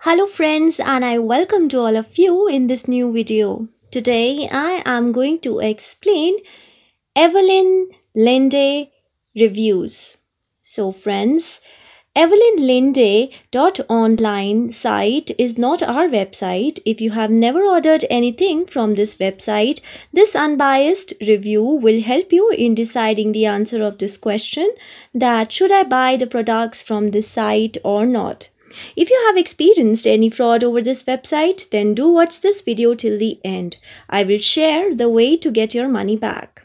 Hello friends and I welcome to all of you in this new video. Today I am going to explain Evelyn Linde reviews. So friends, Evelyn Linde dot online site is not our website. If you have never ordered anything from this website, this unbiased review will help you in deciding the answer of this question that should I buy the products from this site or not. If you have experienced any fraud over this website, then do watch this video till the end. I will share the way to get your money back.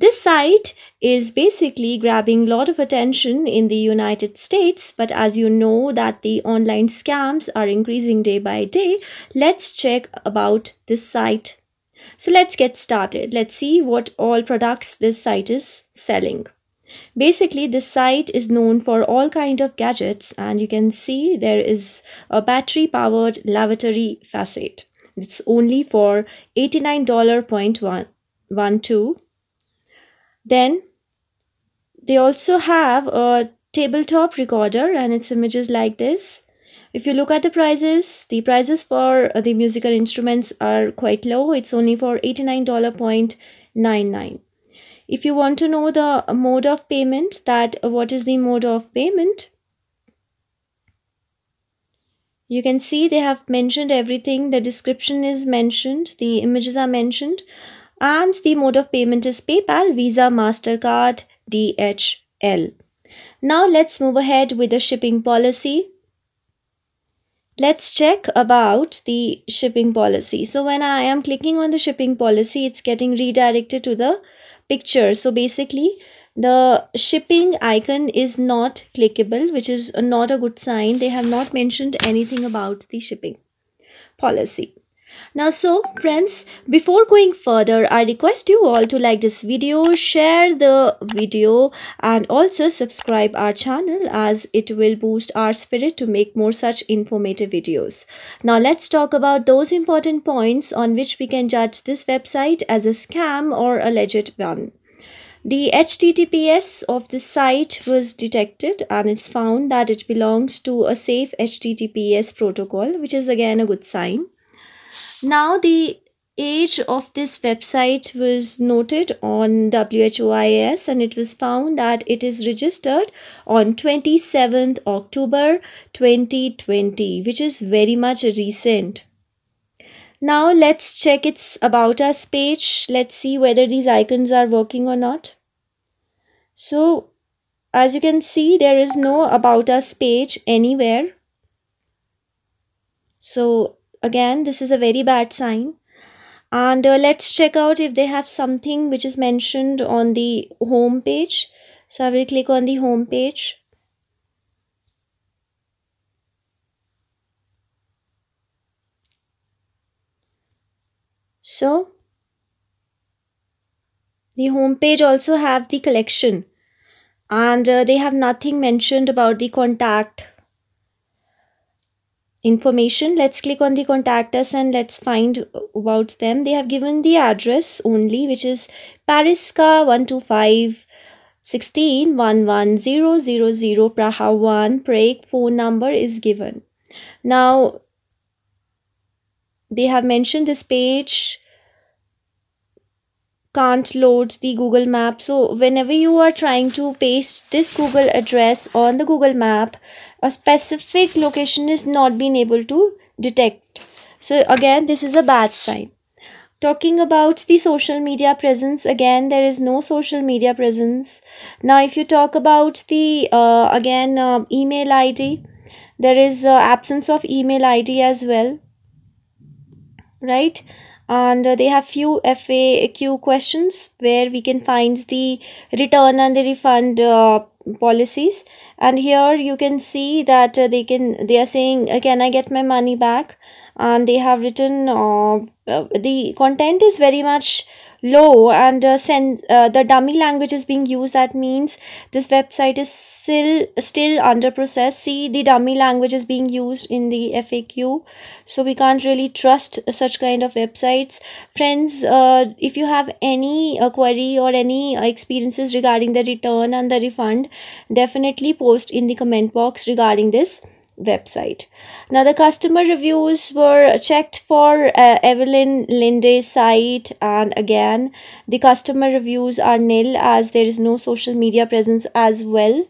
This site is basically grabbing a lot of attention in the United States, but as you know that the online scams are increasing day by day, let's check about this site. So let's get started. Let's see what all products this site is selling. Basically, this site is known for all kind of gadgets and you can see there is a battery powered lavatory faucet. It's only for $89.12. Then they also have a tabletop recorder and its images like this. If you look at the prices, the prices for the musical instruments are quite low. It's only for $89.99 if you want to know the mode of payment that uh, what is the mode of payment? You can see they have mentioned everything. The description is mentioned. The images are mentioned and the mode of payment is paypal visa mastercard dhl now let's move ahead with the shipping policy. Let's check about the shipping policy. So when i am clicking on the shipping policy it's getting redirected to the picture. So basically the shipping icon is not clickable which is not a good sign. They have not mentioned anything about the shipping policy now so friends before going further i request you all to like this video share the video and also subscribe our channel as it will boost our spirit to make more such informative videos now let's talk about those important points on which we can judge this website as a scam or a legit one the HTTPS of the site was detected and it's found that it belongs to a safe HTTPS protocol, which is again a good sign. Now the age of this website was noted on WHOIS and it was found that it is registered on 27th October 2020 which is very much recent. Now let's check its about us page. Let's see whether these icons are working or not. So as you can see there is no about us page anywhere. So again this is a very bad sign. And uh, let's check out if they have something which is mentioned on the home page. So i will click on the home page. So the home page also have the collection. And uh, they have nothing mentioned about the contact information. Let's click on the contact us and let's find about them. They have given the address only which is pariska 125 16 11000 praha 1 prague. Phone number is given. Now they have mentioned this page can't load the Google map. So whenever you are trying to paste this Google address on the Google map, a specific location is not being able to detect. So again, this is a bad sign. Talking about the social media presence, again, there is no social media presence. Now, if you talk about the, uh, again, uh, email ID, there is uh, absence of email ID as well, right? And uh, they have few FAQ questions where we can find the return and the refund uh, policies. And here you can see that uh, they can they are saying uh, can I get my money back? And they have written uh, the content is very much low and uh, send, uh, the dummy language is being used that means this website is still still under process. See the dummy language is being used in the faq so we can't really trust such kind of websites. Friends uh, if you have any uh, query or any experiences regarding the return and the refund definitely post in the comment box regarding this website. Now the customer reviews were checked for uh, Evelinlinde's site and again the customer reviews are nil as there is no social media presence as well.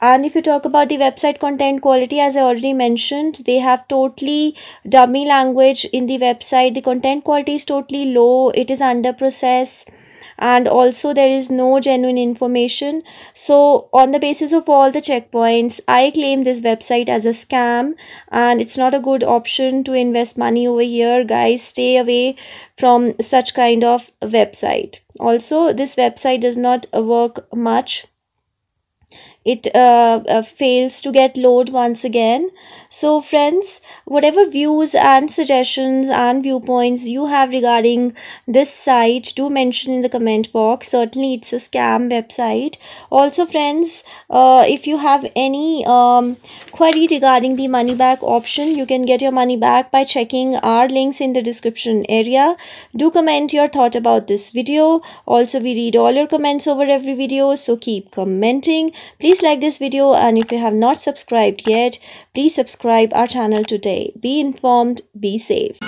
And if you talk about the website content quality, as I already mentioned, they have totally dummy language in the website. The content quality is totally low. It is under process and also there is no genuine information. So on the basis of all the checkpoints i claim this website as a scam and it's not a good option to invest money over here. Guys stay away from such kind of website. Also this website does not work much it uh, uh, fails to get load once again. So friends whatever views and suggestions and viewpoints you have regarding this site do mention in the comment box. Certainly it's a scam website. Also friends uh, if you have any um, query regarding the money back option you can get your money back by checking our links in the description area. Do comment your thought about this video. Also we read all your comments over every video so keep commenting Please like this video and if you have not subscribed yet, please subscribe our channel today. Be informed, be safe.